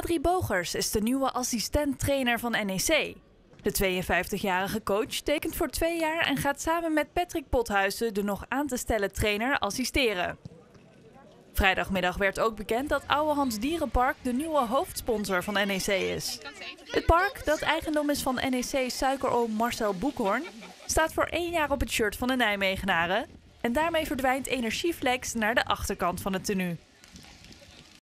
Adrie Bogers is de nieuwe assistent-trainer van NEC. De 52-jarige coach tekent voor twee jaar en gaat samen met Patrick Pothuizen de nog aan te stellen trainer assisteren. Vrijdagmiddag werd ook bekend dat Ouwehans Dierenpark de nieuwe hoofdsponsor van NEC is. Het park, dat eigendom is van NEC suikeroom Marcel Boekhoorn, staat voor één jaar op het shirt van de Nijmegenaren. En daarmee verdwijnt Energieflex naar de achterkant van het tenue.